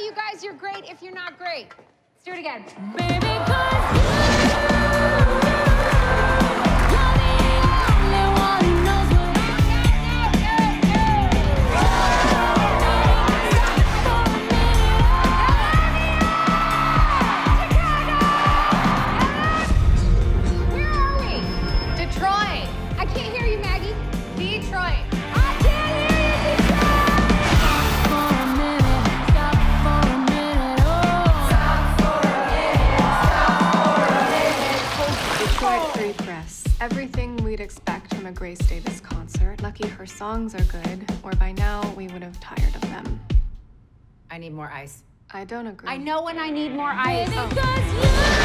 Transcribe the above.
you guys you're great if you're not great. Let's do it again. Baby, Detroit Free Press. Everything we'd expect from a Grace Davis concert. Lucky her songs are good, or by now we would have tired of them. I need more ice. I don't agree. I know when I need more ice. Baby, cause you